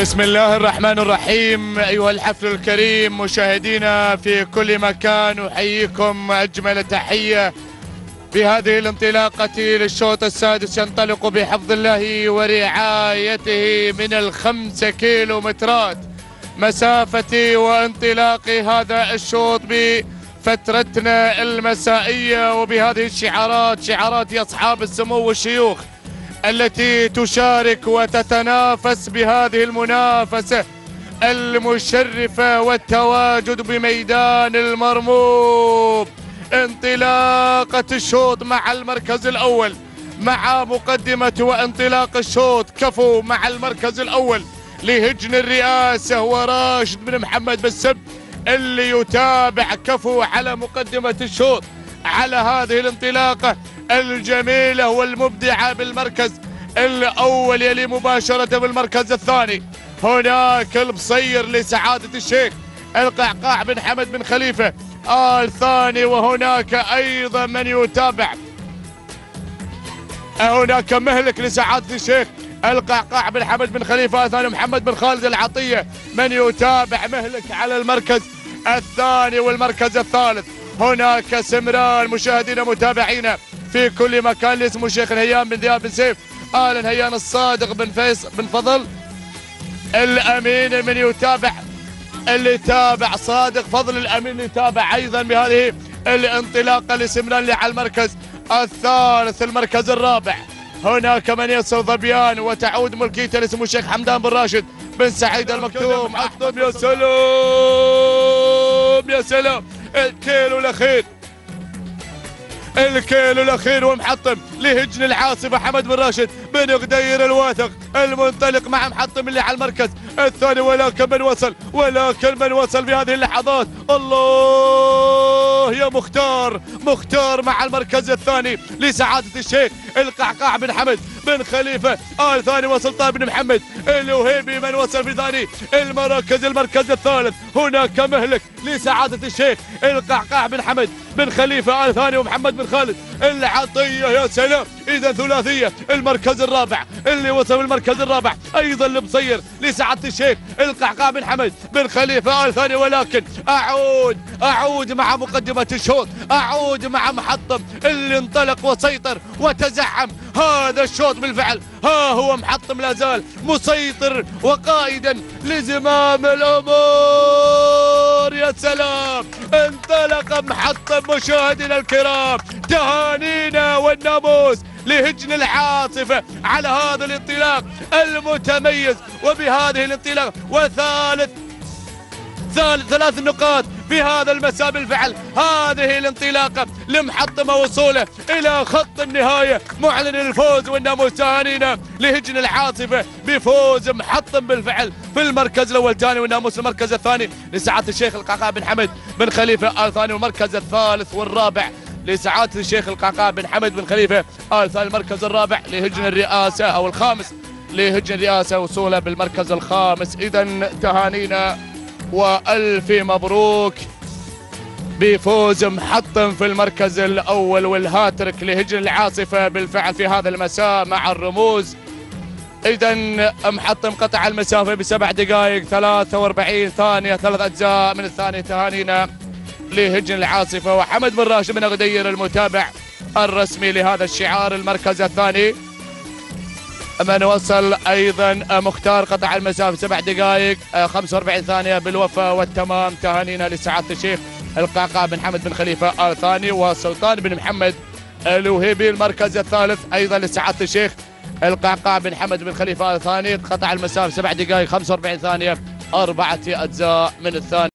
بسم الله الرحمن الرحيم أيها الحفل الكريم مشاهدينا في كل مكان أحييكم أجمل تحية. بهذه الانطلاقة للشوط السادس ينطلق بحفظ الله ورعايته من الخمسة كيلو مترات مسافة وانطلاق هذا الشوط بفترتنا المسائية وبهذه الشعارات شعارات أصحاب السمو والشيوخ. التي تشارك وتتنافس بهذه المنافسة المشرفة والتواجد بميدان المرموم انطلاقة الشوط مع المركز الأول مع مقدمة وانطلاق الشوط. كفو مع المركز الأول لهجن الرئاسة وراشد بن محمد بالسب اللي يتابع كفو على مقدمة الشوط. على هذه الانطلاقة الجميلة والمبدعة بالمركز الأول يلي مباشرة بالمركز الثاني. هناك البصير لسعادة الشيخ القعقاع بن حمد بن خليفة. آل ثاني وهناك أيضا من يتابع. هناك مهلك لسعادة الشيخ القعقاع بن حمد بن خليفة ثاني محمد بن خالد العطية. من يتابع مهلك على المركز الثاني والمركز الثالث؟ هناك سمران مشاهدينا متابعينا. في كل مكان اللي اسمه شيخ الهيان بن ذياب بن سيف. آل الهيان الصادق بن فيصل بن فضل. الأمين من يتابع اللي تابع صادق فضل الأمين اللي يتابع أيضا بهذه الانطلاقة اللي على المركز الثالث المركز الرابع. هناك من يصل ظبيان وتعود ملكيته اللي اسمه الشيخ حمدان بن راشد بن سعيد المكتوم. أحضم يا سلام. يا سلام. الكيلو الأخير. الكيلو الأخير ومحطم. لهجن العاصفه حمد بن راشد بن غدير الواثق المنطلق مع محطم اللي على المركز الثاني ولكن من وصل ولكن من وصل في هذه اللحظات. الله يا مختار مختار مع المركز الثاني لسعادة الشيخ القعقاع بن حمد بن خليفة آل ثاني وسلطان بن محمد الوهيبي من وصل في ثاني المراكز المركز الثالث. هناك مهلك لسعادة الشيخ القعقاع بن حمد بن خليفة آل ثاني ومحمد بن خالد. العطية يا سلام إذا ثلاثية المركز الرابع. اللي وصل المركز الرابع. أيضا المصير لسعادة الشيخ القعقاع بن حمد بن خليفة ال ثاني ولكن أعود أعود مع مقدمة الشوط. أعود مع محطم اللي انطلق وسيطر وتزعم. هذا الشوط بالفعل. ها هو محطم لا زال مسيطر وقائدا لزمام الأمور. يا سلام. انطلق محطم مشاهدينا الكرام تهانينا والناموس لهجن العاصفة على هذا الانطلاق المتميز. وبهذه الانطلاق وثالث ثالث ثلاث نقاط في هذا المساء بالفعل. هذه الانطلاقة لمحطمة وصوله إلى خط النهاية معلن الفوز والناموس تهانينا لهجن العاصفة بفوز محطم بالفعل في المركز الأول ثاني والناموس المركز الثاني لسعادة الشيخ القعقاع بن حمد بن خليفة الثاني والمركز الثالث والرابع لسعادة الشيخ القعقاع بن حمد بن خليفة آل ثاني المركز الرابع لهجن الرئاسة أو الخامس لهجن الرئاسة وصوله بالمركز الخامس. إذا تهانينا وألف مبروك بفوز محطم في المركز الأول والهاترك لهجن العاصفة بالفعل في هذا المساء مع الرموز. إذا محطم قطع المسافة بسبع دقائق 43 ثانية ثلاث أجزاء من الثانية تهانينا لهجن العاصفة. وحمد بن راشد بن غدير المتابع الرسمي لهذا الشعار المركز الثاني. من وصل أيضا مختار قطع المسافة سبع دقائق 45 ثانية بالوفاء والتمام. تهانينا لسعادة الشيخ القعقاع بن حمد بن خليفة الثاني وسلطان بن محمد الوهيبي المركز الثالث. أيضا لسعادة الشيخ القعقاع بن حمد بن خليفة الثاني قطع المسافة سبع دقائق 45 ثانية أربعة أجزاء من الثاني.